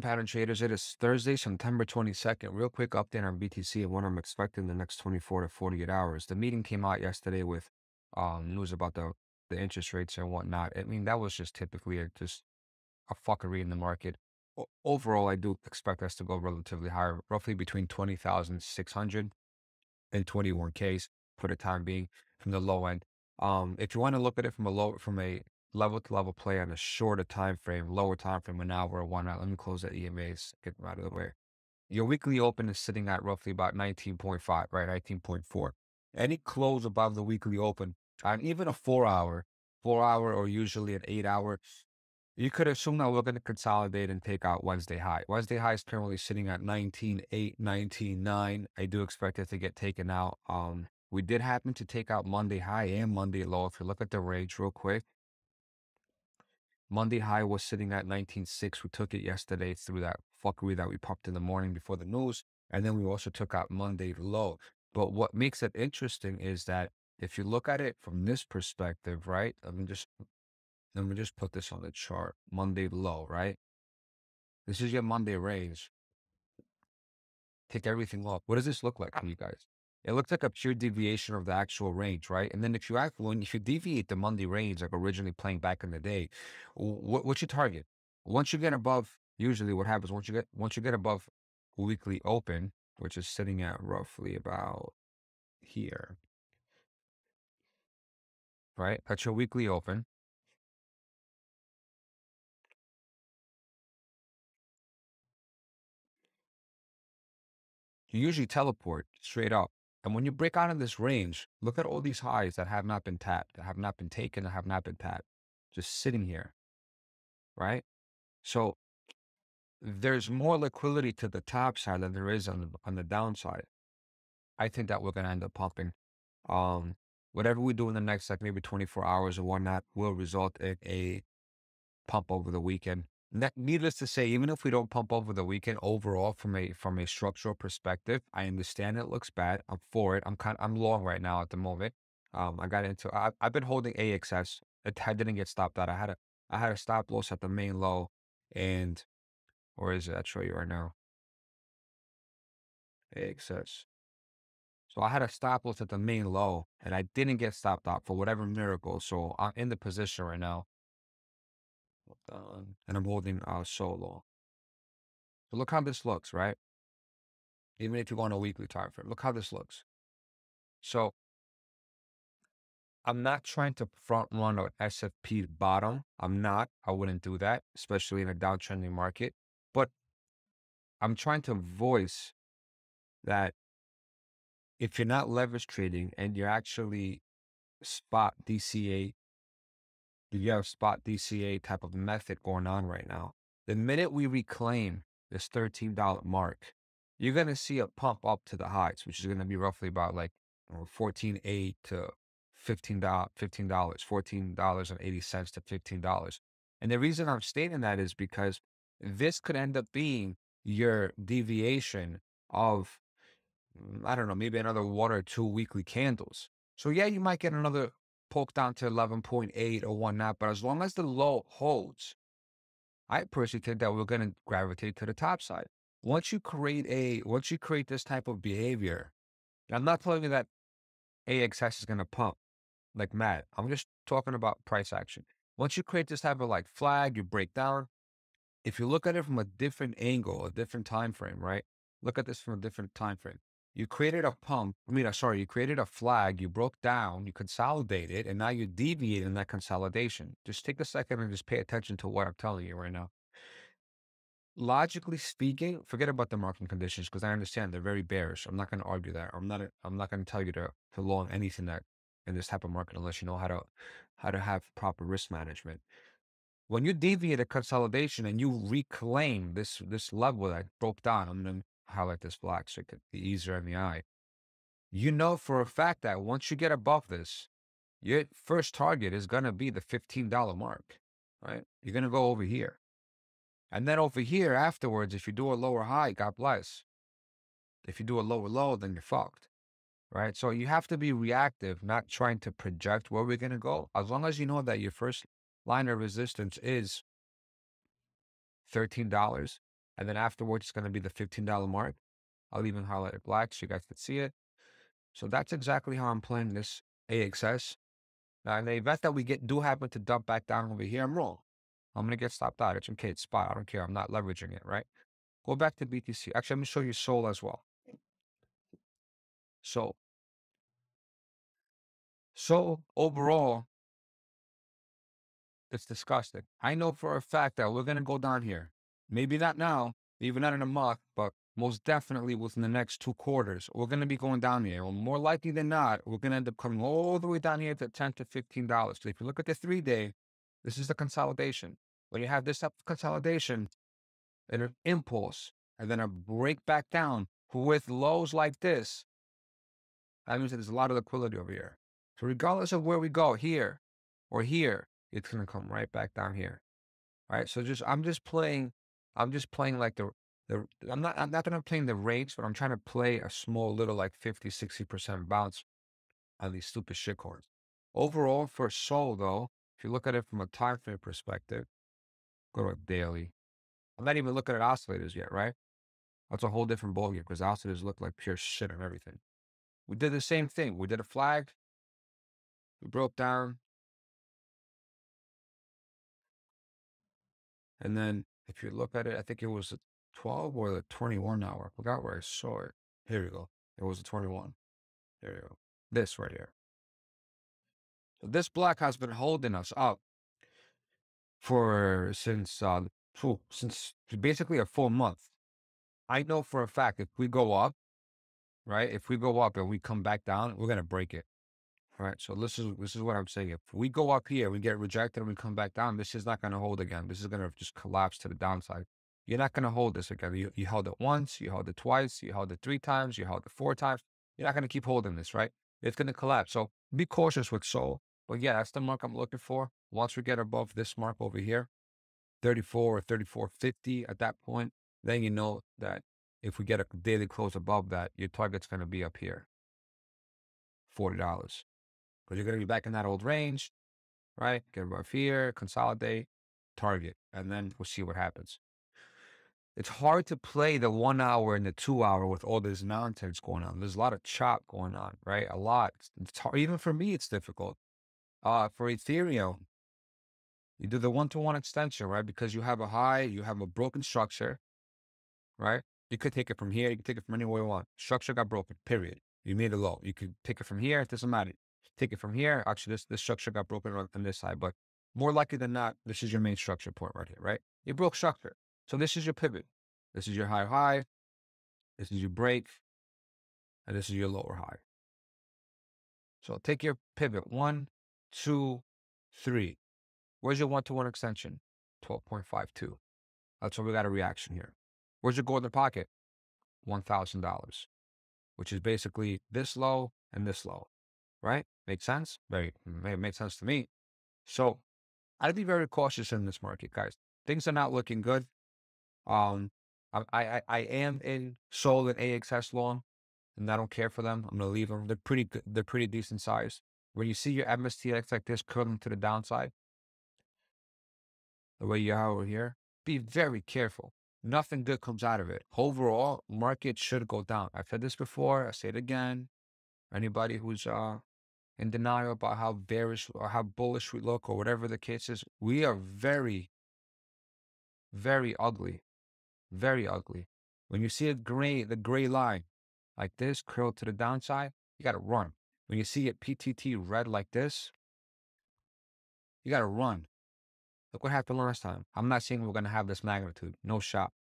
pattern traders, it is Thursday, September 22nd. Real quick update on BTC and what I'm expecting the next 24 to 48 hours. The meeting came out yesterday with um, news about the, the interest rates and whatnot. I mean, that was just typically just a fuckery in the market. O- overall, I do expect us to go relatively higher, roughly between 20,600 and 21Ks for the time being from the low end. Um, if you want to look at it from a low, from a level to level play on a shorter time frame, lower time frame, an hour or one hour. Let me close the EMAs, get them out of the way. Your weekly open is sitting at roughly about 19.5, right? 19.4. Any close above the weekly open, and even a four hour, four hour, or usually an eight hour, you could assume that we're going to consolidate and take out Wednesday high. Wednesday high is currently sitting at 19.8, 19.9. I do expect it to get taken out. Um, we did happen to take out Monday high and Monday low. If you look at the range real quick, Monday high was sitting at 19.6. We took it yesterday through that fuckery that we popped in the morning before the news. And then we also took out Monday low. But what makes it interesting is that if you look at it from this perspective, right? Let me just let me just put this on the chart. Monday low, right? This is your Monday range. Take everything off. What does this look like for you guys? It looks like a pure deviation of the actual range, right? And then if you act when if you deviate the Monday range, like originally playing back in the day, what, what's your target? Once you get above, usually what happens once you get once you get above weekly open, which is sitting at roughly about here, right? That's your weekly open. You usually teleport straight up. And when you break out of this range, look at all these highs that have not been tapped, that have not been taken, that have not been tapped, just sitting here, right? So there's more liquidity to the top side than there is on the, on the downside. I think that we're going to end up pumping. Um, whatever we do in the next, like maybe 24 hours or whatnot, will result in a pump over the weekend needless to say, even if we don't pump over the weekend overall from a from a structural perspective, I understand it looks bad. I'm for it. I'm kind I'm long right now at the moment. Um, I got into I, I've been holding AXS. I didn't get stopped out. I had a I had a stop loss at the main low, and or is it? I'll show you right now. AXS. So I had a stop loss at the main low, and I didn't get stopped out for whatever miracle. So I'm in the position right now done. And I'm holding uh, solo. So look how this looks, right? Even if you on a weekly time frame, look how this looks. So I'm not trying to front run an SFP bottom. I'm not. I wouldn't do that, especially in a downtrending market. But I'm trying to voice that if you're not leverage trading and you're actually spot DCA you have spot DCA type of method going on right now. The minute we reclaim this $13 mark, you're going to see a pump up to the highs, which is going to be roughly about like 14.8 to $15, $15, $14.80 to $15. And the reason I'm stating that is because this could end up being your deviation of, mm, I don't know, maybe another one or two weekly candles. So yeah, you might get another poke down to 11.8 or whatnot. But as long as the low holds, I personally think that we're going to gravitate to the top side. Once you create a, once you create this type of behavior, I'm not telling you that AXS is going to pump like mad. I'm just talking about price action. Once you create this type of like flag, you break down. If you look at it from a different angle, a different time frame, right? Look at this from a different time frame. You created a pump. I mean, uh, sorry, you created a flag. You broke down. You consolidated, and now you deviate in that consolidation. Just take a second and just pay attention to what I'm telling you right now. Logically speaking, forget about the market conditions because I understand they're very bearish. I'm not going to argue that. I'm not. I'm not going to tell you to to long anything that in this type of market unless you know how to how to have proper risk management. When you deviate a consolidation and you reclaim this this level that broke down, I'm going to highlight this black so it could be easier in the eye. You know for a fact that once you get above this, your first target is going to be the $15 mark, right? You're going to go over here. And then over here afterwards, if you do a lower high, God bless. If you do a lower low, then you're fucked, right? So you have to be reactive, not trying to project where we're going to go. As long as you know that your first line of resistance is $13 And then afterwards, it's going to be the $15 mark. I'll even highlight it black so you guys can see it. So that's exactly how I'm playing this AXS. Now, in the event that we get do happen to dump back down over here, I'm wrong. I'm gonna get stopped out. It's okay. It's spot. I don't care. I'm not leveraging it, right? Go back to BTC. Actually, let me show you Sol as well. So, so overall, it's disgusting. I know for a fact that we're gonna go down here. Maybe not now, even not in a month, but most definitely within the next two quarters, we're going to be going down here. Well, more likely than not, we're going to end up coming all the way down here to 10 to $15. So if you look at the three day, this is the consolidation. When you have this of consolidation and an impulse and then a break back down with lows like this, that means that there's a lot of liquidity over here. So regardless of where we go here or here, it's going to come right back down here. All right. So just, I'm just playing, I'm just playing like the, the, I'm not, I'm not that I'm playing the rates, but I'm trying to play a small little like 50, 60% bounce on these stupid shitcoins. Overall for Sol though, if you look at it from a time frame perspective, go to a daily. I'm not even looking at oscillators yet, right? That's a whole different ballgame because oscillators look like pure shit and everything. We did the same thing. We did a flag. We broke down. And then if you look at it, I think it was the 12 or the 21 hour. I forgot where I saw it. Here we go. It was the 21. There you go. This right here. So this block has been holding us up for since uh since basically a full month. I know for a fact if we go up, right? If we go up and we come back down, we're gonna break it. Right. So this is this is what I'm saying. If we go up here, we get rejected and we come back down, this is not gonna hold again. This is gonna just collapse to the downside. You're not gonna hold this again. You, you held it once, you held it twice, you held it three times, you held it four times. You're not gonna keep holding this, right? It's gonna collapse. So be cautious with Sol. But yeah, that's the mark I'm looking for. Once we get above this mark over here, 34 or 34.50 at that point, then you know that if we get a daily close above that, your target's going to be up here, $40. Because you're going to be back in that old range, right? Get above here, consolidate, target, and then we'll see what happens. It's hard to play the one hour and the two hour with all this nonsense going on. There's a lot of chop going on, right? A lot. It's hard. Even for me, it's difficult. Uh, for Ethereum, you do the one-to-one extension, right? Because you have a high, you have a broken structure, right? You could take it from here, you can take it from anywhere you want. Structure got broken, period. You made a low. You could take it from here, it doesn't matter. Take it from here. Actually, this, this structure got broken on, this side, but more likely than not, this is your main structure point right here, right? You broke structure. So this is your pivot. This is your high high. This is your break. And this is your lower high. So take your pivot. One, two, three. Where's your one-to-one extension? 12.52. That's why we got a reaction here. Where's your golden pocket? $1,000, which is basically this low and this low, right? Makes sense? Very, it makes sense to me. So I'd be very cautious in this market, guys. Things are not looking good. Um, I, I, I am in Sol and AXS long, and I don't care for them. I'm gonna leave them. They're pretty good. They're pretty decent size. When you see your MSTX like this curling to the downside, the way you are over here, be very careful. Nothing good comes out of it. Overall, market should go down. I've said this before. I say it again. Anybody who's uh, in denial about how bearish or how bullish we look or whatever the case is, we are very, very ugly. Very ugly. When you see a gray, the gray line like this curl to the downside, you got to run. When you see it PTT red like this, you got to run. Look what happened last time. I'm not saying we're going to have this magnitude, no shot,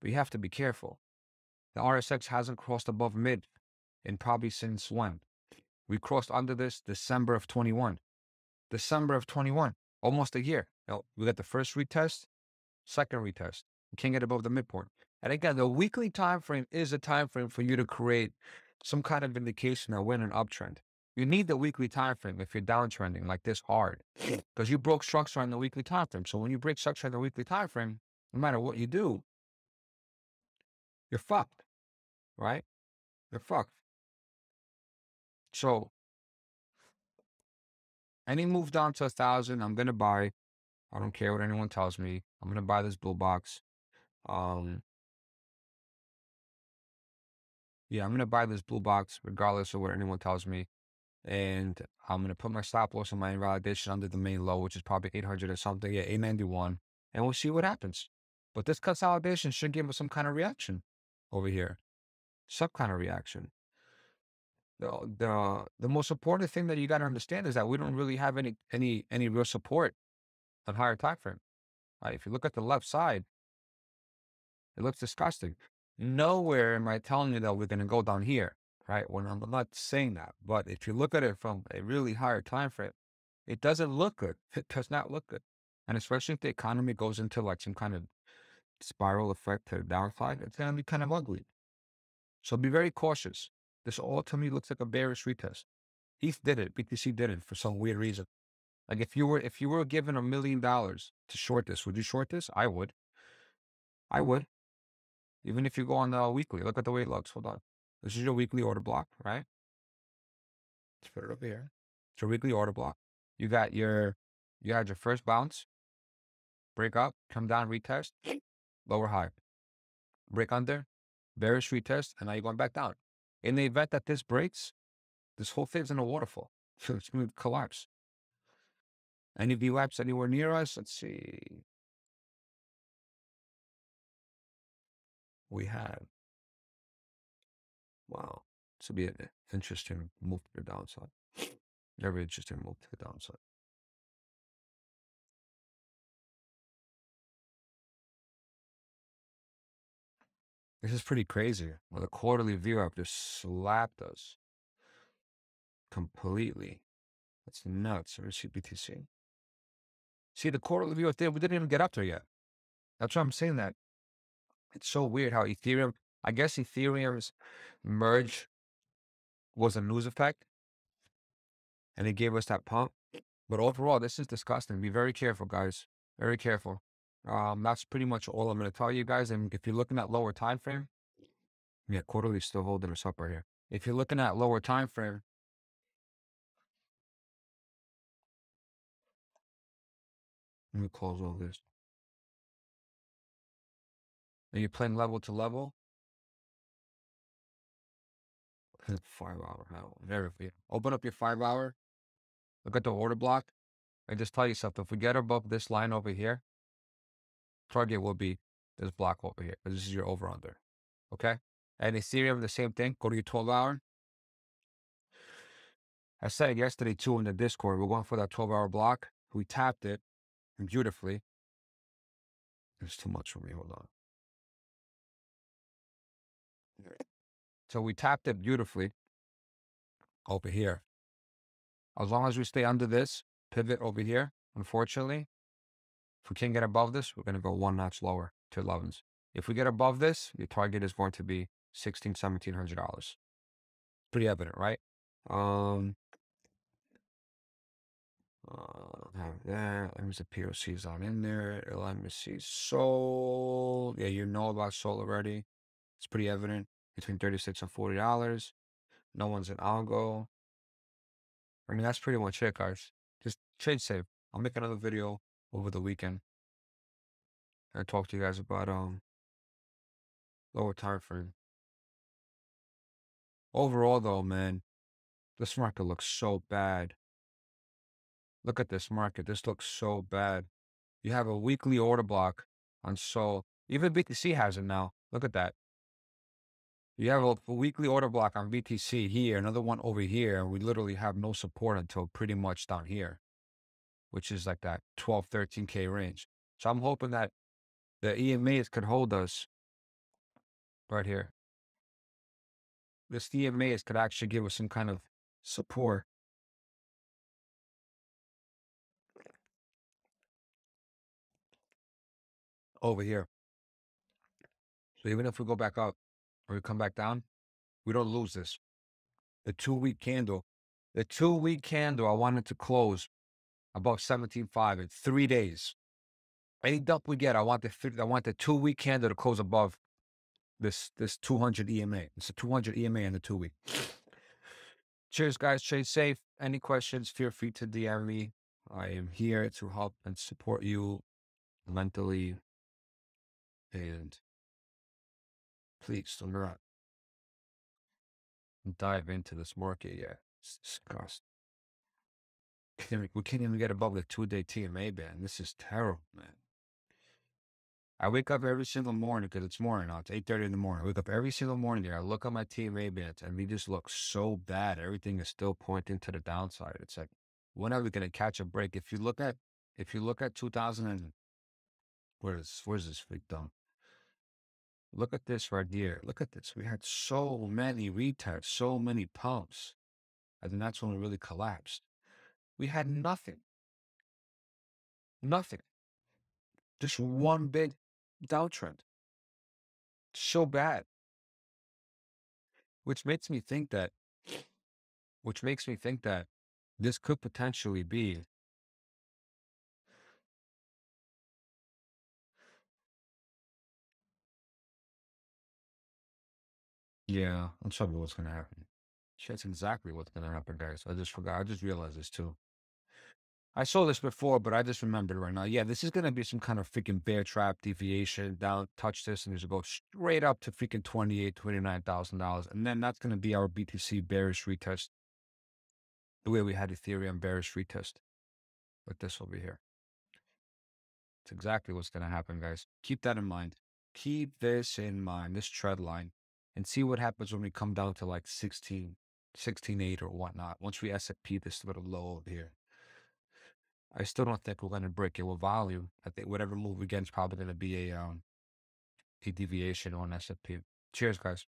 but you have to be careful. The RSX hasn't crossed above mid in probably since when? We crossed under this December of 21. December of 21, almost a year. We got the first retest, second retest. We can't get above the midpoint. And again, the weekly time frame is a time frame for you to create some kind of indication we're in an uptrend. You need the weekly time frame if you're downtrending like this hard, because you broke structure on the weekly time frame. So when you break structure on the weekly time frame, no matter what you do, you're fucked, right? You're fucked. So any move down to a thousand, I'm gonna buy. I don't care what anyone tells me. I'm gonna buy this bull box. Um, yeah, I'm to buy this blue box regardless of what anyone tells me. And I'm to put my stop loss and my invalidation under the main low, which is probably 800 or something. Yeah, 891. And we'll see what happens. But this consolidation should give us some kind of reaction over here. Some kind of reaction. The, the, the most important thing that you got to understand is that we don't really have any, any, any real support on higher time frame. Right? If you look at the left side, it looks disgusting. Nowhere am I telling you that we're going to go down here, right? When I'm not saying that, but if you look at it from a really higher time frame, it doesn't look good. It does not look good, and especially if the economy goes into like some kind of spiral effect to the downside, it's going to be kind of ugly. So be very cautious. This all to me looks like a bearish retest. ETH did it. BTC did it for some weird reason. Like if you were if you were given a million dollars to short this, would you short this? I would. I would. Even if you go on the weekly, look at the way it looks. Hold on. This is your weekly order block, right? Let's put it over here. It's your weekly order block. You got your you had your first bounce, break up, come down, retest, lower high. Break under, bearish retest, and now you're going back down. In the event that this breaks, this whole thing's in a waterfall. It's going to collapse. Any VWAPs anywhere near us? Let's see. We have. Wow. This would be an interesting move to the downside. Very interesting move to the downside. This is pretty crazy. Well, the quarterly VWAP just slapped us completely. That's nuts. Or CBTC. See, the quarterly VWAP there, we didn't even get up there yet. That's why I'm saying that. It's so weird how Ethereum, I guess Ethereum's merge was a news effect and it gave us that pump. But overall, this is disgusting. Be very careful, guys. Very careful. Um, that's pretty much all I'm going to tell you guys. And if you're looking at lower time frame, yeah, quarterly still holding us up right here. If you're looking at lower time frame, let me close all this. Are you playing level to level? five hour. Very Open up your five hour. Look at the order block. And just tell yourself if we get above this line over here, target will be this block over here. This is your over under. Okay. And Ethereum, the same thing. Go to your 12 hour. I said yesterday too in the Discord, we're going for that 12 hour block. We tapped it beautifully. It's too much for me. Hold on. So we tapped it beautifully over here. As long as we stay under this pivot over here, unfortunately, if we can't get above this, we're going to go one notch lower to 11s. If we get above this, your target is going to be sixteen, seventeen hundred dollars. Pretty evident, right? Um, uh, that. Let me see POC's on in there. Let me see. Sol. Yeah, you know about Sol already. It's pretty evident between 36 and $40. No one's in algo. I mean, that's pretty much it, guys. Just trade safe. I'll make another video over the weekend and talk to you guys about um lower time frame. Overall, though, man, this market looks so bad. Look at this market. This looks so bad. You have a weekly order block on Sol. Even BTC has it now. Look at that. You have a, a, weekly order block on BTC here, another one over here, and we literally have no support until pretty much down here, which is like that 12, 13K range. So I'm hoping that the EMAs could hold us right here. This EMAs could actually give us some kind of support. Over here. So even if we go back up, or we come back down, we don't lose this. The two week candle, the two week candle, I wanted to close above 17.5 in three days. Any dump we get, I want the I want the two week candle to close above this this 200 EMA. It's a 200 EMA in the two week. Cheers, guys. Trade safe. Any questions? Feel free to DM me. I am here to help and support you mentally and Please don't run. dive into this market yet. It's disgusting. We can't even get above the two day TMA band. This is terrible, man. I wake up every single morning because it's morning now. It's eight thirty in the morning. I wake up every single morning there. I look at my TMA bands and we just look so bad. Everything is still pointing to the downside. It's like, when are we gonna catch a break? If you look at if you look at two thousand and where is where's this big dumb? Look at this right here. Look at this. We had so many retests, so many pumps. And then that's when we really collapsed. We had nothing. Nothing. Just mm-hmm. one big downtrend. So bad. Which makes me think that which makes me think that this could potentially be Yeah, tell you what's gonna happen. That's exactly what's gonna happen, guys. I just forgot. I just realized this too. I saw this before, but I just remembered right now. Yeah, this is gonna be some kind of freaking bear trap deviation. Down, touch this, and just go straight up to freaking twenty eight, twenty nine thousand dollars, and then that's gonna be our BTC bearish retest. The way we had Ethereum bearish retest, with this over here. It's exactly what's gonna happen, guys. Keep that in mind. Keep this in mind. This trend line and see what happens when we come down to like 16, 16.8 or whatnot. Once we SFP this little low over here. I still don't think we're going to break it with volume. I think whatever move we get is probably going to be a um a deviation on SFP. Cheers, guys.